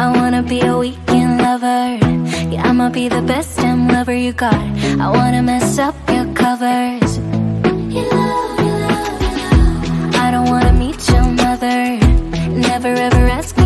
I wanna be a weekend lover. Yeah, I'ma be the best damn lover you got. I wanna mess up your covers. You love, you love, you love I don't wanna meet your mother. Never ever ask